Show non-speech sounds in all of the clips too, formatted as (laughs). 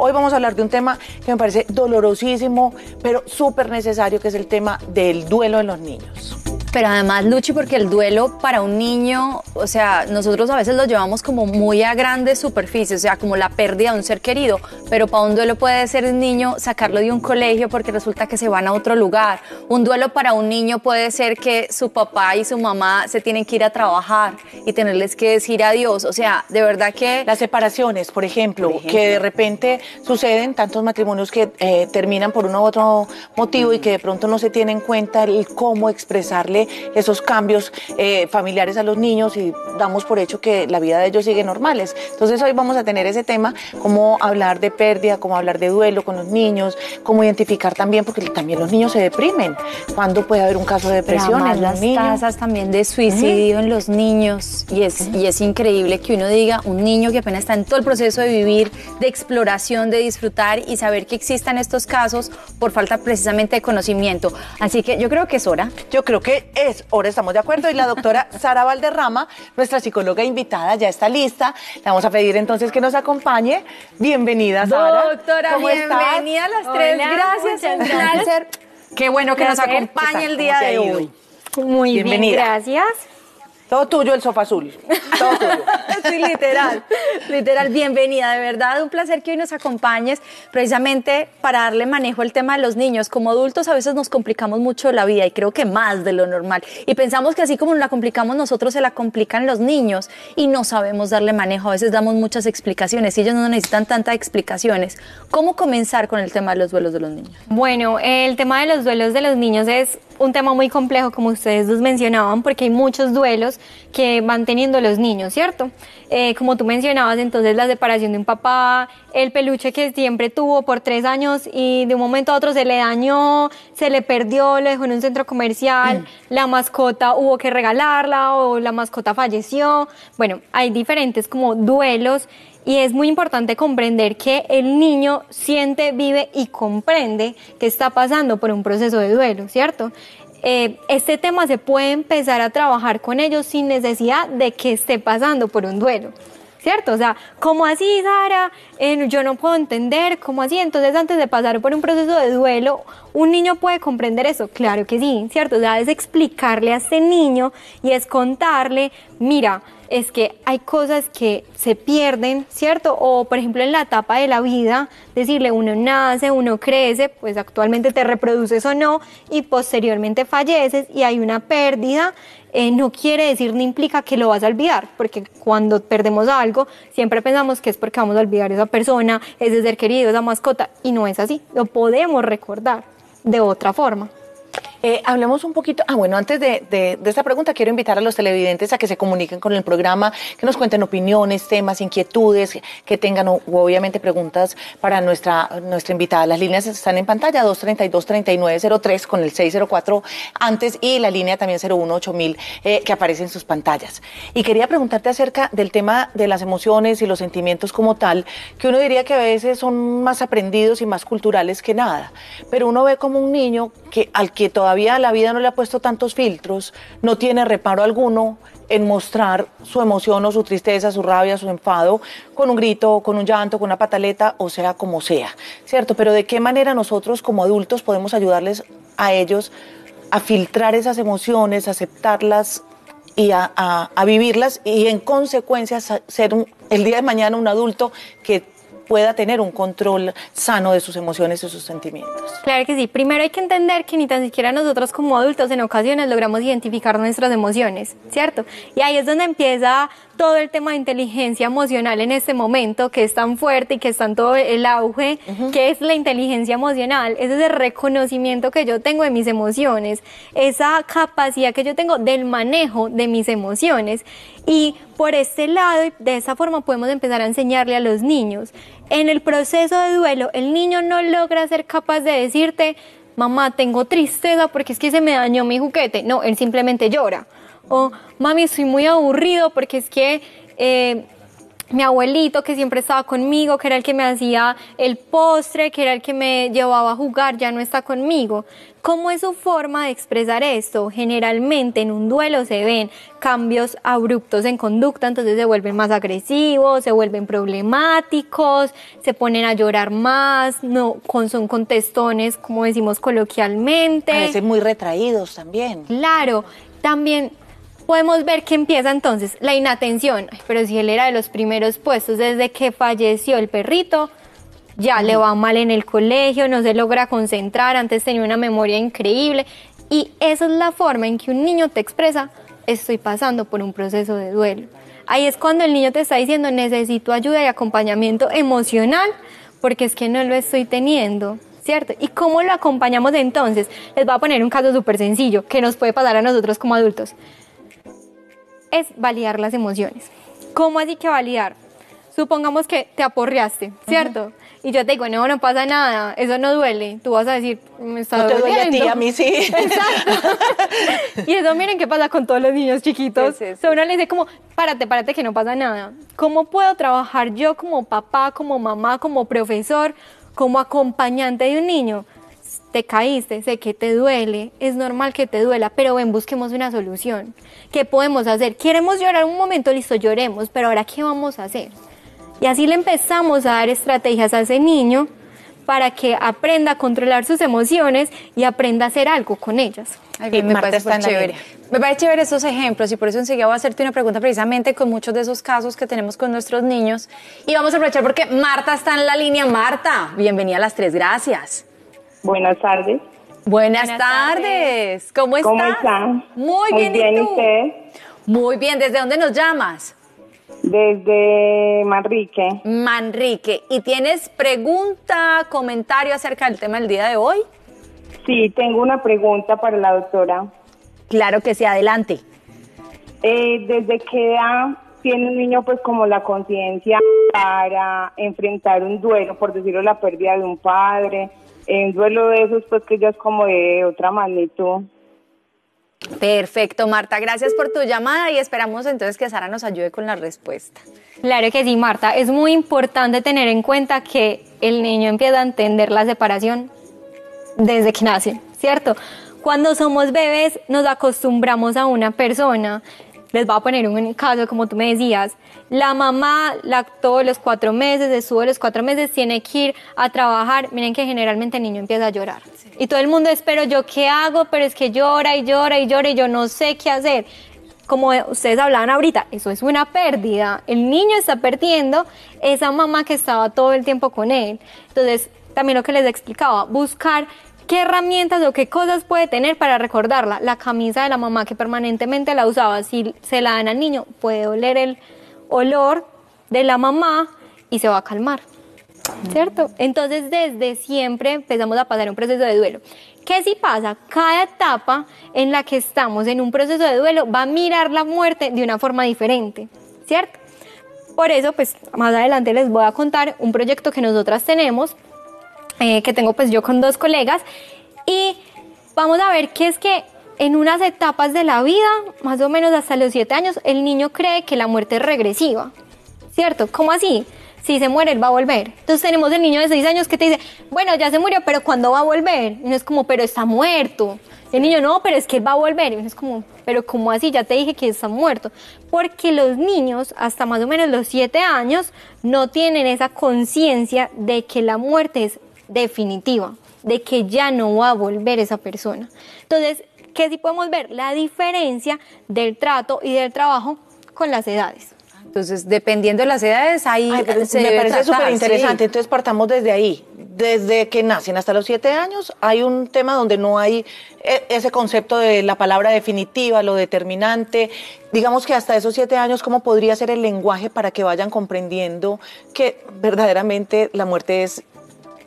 Hoy vamos a hablar de un tema que me parece dolorosísimo, pero súper necesario, que es el tema del duelo en los niños. Pero además, Luchi, porque el duelo para un niño, o sea, nosotros a veces lo llevamos como muy a grandes superficies, o sea, como la pérdida de un ser querido, pero para un duelo puede ser un niño sacarlo de un colegio porque resulta que se van a otro lugar. Un duelo para un niño puede ser que su papá y su mamá se tienen que ir a trabajar y tenerles que decir adiós. O sea, de verdad que... Las separaciones, por ejemplo, que de repente suceden tantos matrimonios que eh, terminan por uno u otro motivo y que de pronto no se tiene en cuenta el cómo expresarle esos cambios eh, familiares a los niños y damos por hecho que la vida de ellos sigue normales. Entonces hoy vamos a tener ese tema, cómo hablar de pérdida, cómo hablar de duelo con los niños, cómo identificar también, porque también los niños se deprimen. ¿Cuándo puede haber un caso de depresión en las tasas también de suicidio en los niños y es, y es increíble que uno diga, un niño que apenas está en todo el proceso de vivir, de exploración, de disfrutar y saber que existan estos casos por falta precisamente de conocimiento. Así que yo creo que es hora. Yo creo que es ahora estamos de acuerdo. Y la doctora (laughs) Sara Valderrama, nuestra psicóloga invitada, ya está lista. Le vamos a pedir entonces que nos acompañe. Bienvenida, Sara. Doctora, bienvenida a las tres. Gracias, gracias. Qué bueno que nos acompañe el día de hoy. Muy bienvenida. bien, gracias. Todo tuyo el sofá azul. Todo tuyo. (laughs) sí, literal. Literal, bienvenida. De verdad, un placer que hoy nos acompañes precisamente para darle manejo al tema de los niños. Como adultos a veces nos complicamos mucho la vida y creo que más de lo normal. Y pensamos que así como la complicamos nosotros, se la complican los niños y no sabemos darle manejo. A veces damos muchas explicaciones y ellos no necesitan tantas explicaciones. ¿Cómo comenzar con el tema de los duelos de los niños? Bueno, el tema de los duelos de los niños es un tema muy complejo, como ustedes dos mencionaban, porque hay muchos duelos que van teniendo los niños, ¿cierto? Eh, como tú mencionabas, entonces la separación de un papá, el peluche que siempre tuvo por tres años y de un momento a otro se le dañó, se le perdió, lo dejó en un centro comercial, mm. la mascota hubo que regalarla o la mascota falleció. Bueno, hay diferentes como duelos y es muy importante comprender que el niño siente, vive y comprende que está pasando por un proceso de duelo, ¿cierto? Eh, este tema se puede empezar a trabajar con ellos sin necesidad de que esté pasando por un duelo. ¿Cierto? O sea, ¿cómo así, Sara? Eh, yo no puedo entender, ¿cómo así? Entonces, antes de pasar por un proceso de duelo, ¿un niño puede comprender eso? Claro que sí, ¿cierto? O sea, es explicarle a ese niño y es contarle, mira, es que hay cosas que se pierden, ¿cierto? O por ejemplo en la etapa de la vida, decirle uno nace, uno crece, pues actualmente te reproduces o no y posteriormente falleces y hay una pérdida, eh, no quiere decir ni implica que lo vas a olvidar, porque cuando perdemos algo siempre pensamos que es porque vamos a olvidar a esa persona, ese ser querido, esa mascota y no es así, lo podemos recordar de otra forma. Eh, hablemos un poquito, ah bueno, antes de, esta pregunta quiero invitar a los televidentes a que se comuniquen con el programa, que nos cuenten opiniones, temas, inquietudes, que tengan obviamente preguntas para nuestra, nuestra invitada. Las líneas están en pantalla, 232-3903 con el 604 antes y la línea también 018000 eh, que aparece en sus pantallas. Y quería preguntarte acerca del tema de las emociones y los sentimientos como tal, que uno diría que a veces son más aprendidos y más culturales que nada, pero uno ve como un niño que, al que todavía todavía la vida no le ha puesto tantos filtros, no tiene reparo alguno en mostrar su emoción o su tristeza, su rabia, su enfado, con un grito, con un llanto, con una pataleta, o sea, como sea, ¿cierto? Pero de qué manera nosotros como adultos podemos ayudarles a ellos a filtrar esas emociones, a aceptarlas y a, vivirlas y en consecuencia ser el día de mañana un adulto que pueda tener un control sano de sus emociones y sus sentimientos. Claro que sí. Primero hay que entender que ni tan siquiera nosotros como adultos en ocasiones logramos identificar nuestras emociones, ¿cierto? Y ahí es donde empieza todo el tema de inteligencia emocional en este momento, que es tan fuerte y que está en todo el auge, que es la inteligencia emocional, es ese reconocimiento que yo tengo de mis emociones, esa capacidad que yo tengo del manejo de mis emociones. Y por este lado, de esa forma podemos empezar a enseñarle a los niños. En el proceso de duelo, el niño no logra ser capaz de decirte, mamá, tengo tristeza porque es que se me dañó mi juguete. No, él simplemente llora o mami, estoy muy aburrido porque es que eh, mi abuelito que siempre estaba conmigo, que era el que me hacía el postre, que era el que me llevaba a jugar, ya no está conmigo. ¿Cómo es su forma de expresar esto? Generalmente en un duelo se ven cambios abruptos en conducta, entonces se vuelven más agresivos, se vuelven problemáticos, se ponen a llorar más, no son contestones, como decimos coloquialmente. A veces muy retraídos también. Claro, también podemos ver que empieza entonces la inatención. pero si él era de los primeros puestos desde que falleció el perrito, ya le va mal en el colegio, no se logra concentrar, antes tenía una memoria increíble. Y esa es la forma en que un niño te expresa, estoy pasando por un proceso de duelo. Ahí es cuando el niño te está diciendo, necesito ayuda y acompañamiento emocional, porque es que no lo estoy teniendo. ¿Cierto? ¿Y cómo lo acompañamos entonces? Les voy a poner un caso súper sencillo que nos puede pasar a nosotros como adultos es validar las emociones. ¿Cómo así que validar? Supongamos que te aporreaste, ¿cierto? Y yo te digo, no, no pasa nada, eso no duele. Tú vas a decir, me está No te duele a ti, a mí sí. (laughs) Exacto. y eso miren qué pasa con todos los niños chiquitos. Sí, sí, sí. O sea, uno le dice como, párate, párate que no pasa nada. ¿Cómo puedo trabajar yo como papá, como mamá, como profesor, como acompañante de un niño? Te caíste, sé que te duele, es normal que te duela, pero ven, busquemos una solución. ¿Qué podemos hacer? ¿Queremos llorar un momento? Listo, lloremos, pero ahora ¿qué vamos a hacer? Y así le empezamos a dar estrategias a ese niño para que aprenda a controlar sus emociones y aprenda a hacer algo con ellas. Ay, Y me Marta parece está en la chévere. línea. Me parece chévere esos ejemplos y por eso enseguida voy a hacerte una pregunta precisamente con muchos de esos casos que tenemos con nuestros niños. Y vamos a aprovechar porque Marta está en la línea. Marta, bienvenida a las tres, gracias. Buenas tardes. Buenas, Buenas tardes. ¿Cómo estás? ¿Cómo están? Muy bien, Muy bien, ¿y ¿y tú? ustedes? Muy bien, ¿desde dónde nos llamas? Desde Manrique. Manrique. ¿Y tienes pregunta, comentario acerca del tema del día de hoy? Sí, tengo una pregunta para la doctora. Claro que sí, adelante. Eh, ¿Desde qué edad tiene un niño pues como la conciencia para enfrentar un duelo, por decirlo, la pérdida de un padre? Un duelo de esos pues que ya es como de otra magnitud. Perfecto, Marta. Gracias por tu llamada y esperamos entonces que Sara nos ayude con la respuesta. Claro que sí, Marta. Es muy importante tener en cuenta que el niño empieza a entender la separación desde que nace, ¿cierto? Cuando somos bebés nos acostumbramos a una persona. Les voy a poner un caso, como tú me decías. La mamá lactó los cuatro meses, estuvo los cuatro meses, tiene que ir a trabajar. Miren que generalmente el niño empieza a llorar. Y todo el mundo es, pero yo qué hago, pero es que llora y llora y llora y yo no sé qué hacer como ustedes hablaban ahorita, eso es una pérdida. El niño está perdiendo esa mamá que estaba todo el tiempo con él. Entonces, también lo que les explicaba, buscar qué herramientas o qué cosas puede tener para recordarla. La camisa de la mamá que permanentemente la usaba, si se la dan al niño, puede oler el olor de la mamá y se va a calmar. ¿Cierto? Entonces, desde siempre empezamos a pasar un proceso de duelo. ¿Qué si pasa? Cada etapa en la que estamos en un proceso de duelo va a mirar la muerte de una forma diferente, ¿cierto? Por eso, pues más adelante les voy a contar un proyecto que nosotras tenemos, eh, que tengo pues yo con dos colegas, y vamos a ver que es que en unas etapas de la vida, más o menos hasta los siete años, el niño cree que la muerte es regresiva, ¿cierto? ¿Cómo así? Si se muere, él va a volver. Entonces tenemos el niño de seis años que te dice, bueno, ya se murió, pero ¿cuándo va a volver? Y uno es como, pero está muerto. El niño, no, pero es que él va a volver. Y es como, pero ¿cómo así? Ya te dije que está muerto. Porque los niños, hasta más o menos los siete años, no tienen esa conciencia de que la muerte es definitiva, de que ya no va a volver esa persona. Entonces, ¿qué sí podemos ver? La diferencia del trato y del trabajo con las edades. Entonces, dependiendo de las edades, ahí Ay, se me parece súper interesante. sí. Entonces partamos desde ahí. Desde que nacen hasta los siete años hay un tema donde no hay eh, ese concepto de la palabra definitiva, lo determinante. Digamos que hasta esos siete años, ¿cómo podría ser el lenguaje para que vayan comprendiendo que verdaderamente la muerte es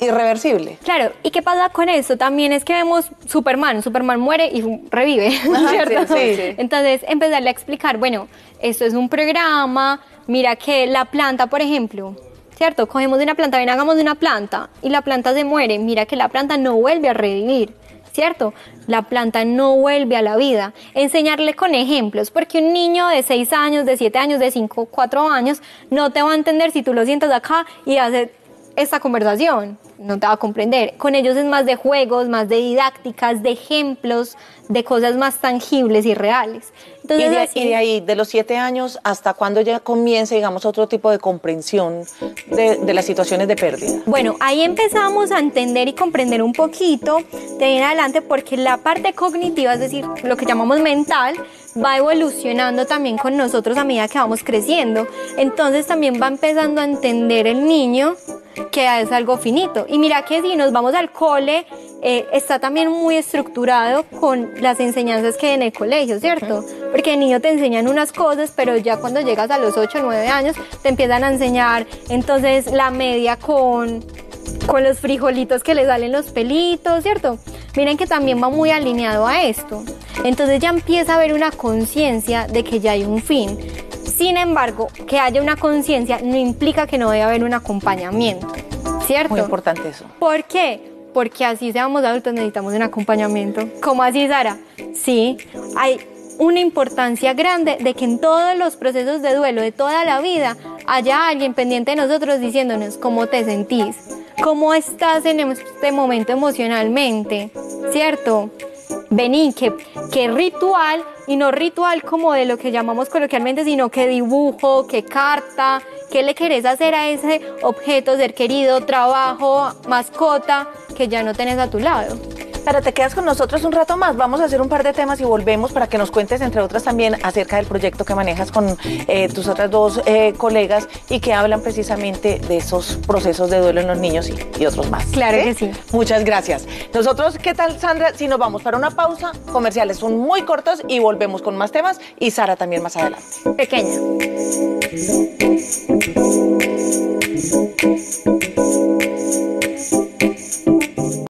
irreversible? Claro, ¿y qué pasa con eso? También es que vemos Superman, Superman muere y revive, (laughs) ¿cierto? sí, sí. Entonces, empezarle a explicar, bueno, esto es un programa, mira que la planta, por ejemplo, ¿cierto? Cogemos de una planta, ven, hagamos de una planta y la planta se muere, mira que la planta no vuelve a revivir, ¿cierto? ¿cierto? La planta no vuelve a la vida. Enseñarle con ejemplos, porque un niño de 6 años, de 7 años, de 5, 4 años, no te va a entender si tú lo sientas acá y hace esta conversación no te va a comprender. Con ellos es más de juegos, más de didácticas, de ejemplos, de cosas más tangibles y reales. Entonces, y, de, y de ahí, de los siete años, ¿hasta cuándo ya comienza, digamos, otro tipo de comprensión de, de, las situaciones de pérdida? Bueno, ahí empezamos a entender y comprender un poquito de ahí en adelante porque la parte cognitiva, es decir, lo que llamamos mental, va evolucionando también con nosotros a medida que vamos creciendo. Entonces también va empezando a entender el niño que es algo finito. Y mira que si nos vamos al cole, eh, está también muy estructurado con las enseñanzas que hay en el colegio, ¿cierto? Porque el niño te enseñan unas cosas, pero ya cuando llegas a los 8 o 9 años te empiezan a enseñar entonces la media con, con los frijolitos que le salen los pelitos, ¿cierto? Miren que también va muy alineado a esto. Entonces ya empieza a haber una conciencia de que ya hay un fin. Sin embargo, que haya una conciencia no implica que no debe haber un acompañamiento, ¿cierto? Muy importante eso. ¿Por qué? Porque así seamos adultos necesitamos un acompañamiento. ¿Cómo así, Sara? Sí, hay una importancia grande de que en todos los procesos de duelo de toda la vida haya alguien pendiente de nosotros diciéndonos cómo te sentís, cómo estás en este momento emocionalmente, ¿cierto? Vení, que, que ritual y no ritual como de lo que llamamos coloquialmente, sino que dibujo, que carta, qué le querés hacer a ese objeto, ser querido, trabajo, mascota, que ya no tenés a tu lado. Sara, te quedas con nosotros un rato más. Vamos a hacer un par de temas y volvemos para que nos cuentes, entre otras, también acerca del proyecto que manejas con eh, tus otras dos eh, colegas y que hablan precisamente de esos procesos de duelo en los niños y, y otros más. Claro que sí. Muchas gracias. Nosotros, ¿qué tal, Sandra? Si nos vamos para una pausa, comerciales son muy cortos y volvemos con más temas y Sara también más adelante. Pequeña.